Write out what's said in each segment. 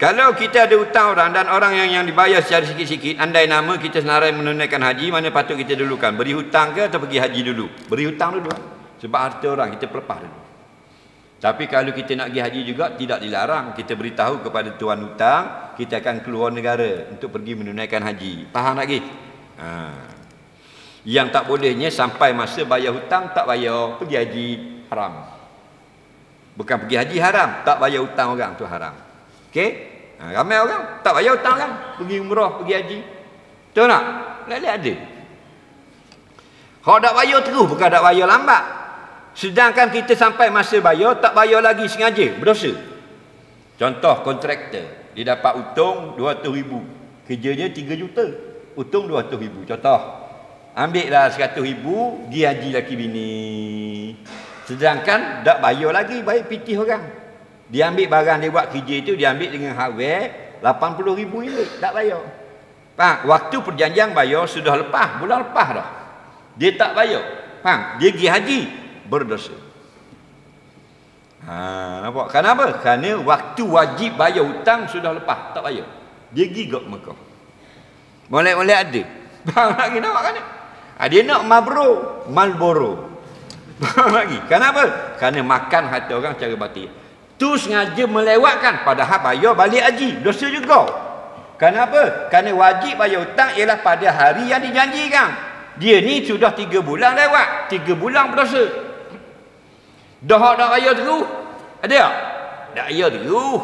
Kalau kita ada hutang orang dan orang yang yang dibayar secara sikit-sikit, andai nama kita senarai menunaikan haji, mana patut kita dulukan? Beri hutang ke atau pergi haji dulu? Beri hutang dulu. Sebab harta orang kita pelepah dulu. Tapi kalau kita nak pergi haji juga tidak dilarang kita beritahu kepada tuan hutang kita akan keluar negara untuk pergi menunaikan haji. Faham lagi? Ha. Yang tak bolehnya sampai masa bayar hutang tak bayar pergi haji haram. Bukan pergi haji haram, tak bayar hutang orang tu haram. Okey? Ha, ramai orang tak bayar hutang kan? Pergi umrah, pergi haji. Tahu tak? Lelak ada. Kalau tak bayar terus, bukan tak bayar lambat. Sedangkan kita sampai masa bayar, tak bayar lagi sengaja. Berdosa. Contoh kontraktor. Dia dapat untung 200 ribu. Kerjanya 3 juta. Untung 200 ribu. Contoh. Ambillah 100 ribu, pergi haji laki bini. Sedangkan tak bayar lagi, baik pitih orang. Dia ambil barang dia buat kerja itu dia ambil dengan hardware 80 ribu ini tak bayar. Faham? Waktu perjanjian bayar sudah lepas, bulan lepas dah. Dia tak bayar. Faham? Dia pergi haji berdosa. Ha, nampak? Kenapa? Kerana waktu wajib bayar hutang sudah lepas, tak bayar. Dia pergi ke Mekah. Molek-molek ada. Faham lagi nampak kan? Ha, dia nak mabro, malboro. Faham lagi? Kenapa? Kerana makan hati orang cara batin tu sengaja melewatkan. Padahal bayar balik haji. Dosa juga. Kenapa? Kerana wajib bayar hutang ialah pada hari yang dijanjikan. Dia ni sudah tiga bulan lewat. Tiga bulan berdosa. Dah tak bayar terus ada tak? Tak bayar terus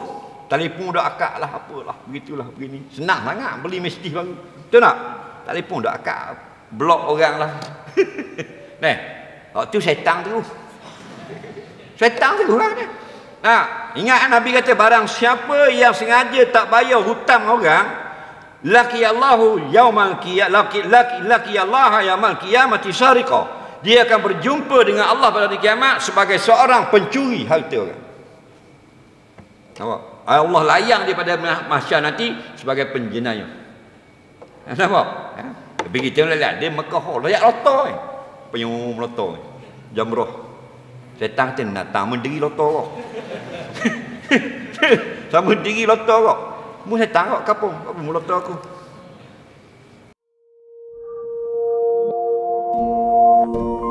telefon dah akak lah apalah. Begitulah begini. Senang sangat beli mesti baru. Betul tak? Telefon dah akak. Blok orang lah. Nih, waktu setan terus setan terus lah ni Ha, ingat Nabi kata barang siapa yang sengaja tak bayar hutang orang laki Allahu yaumal qiyamah laki laki laki Allah yaumal qiyamati sariqa dia akan berjumpa dengan Allah pada hari kiamat sebagai seorang pencuri harta orang. Nampak? Allah layang dia pada mahsyar nanti sebagai penjenayah. Nampak? Ha? tapi kita dia Mekah layak loto ni penyum loto jamrah Setan kata datang mendiri lotor kok. Sama diri lotor kok. Mu setan kok kapo? Apa mu lotor aku? thank you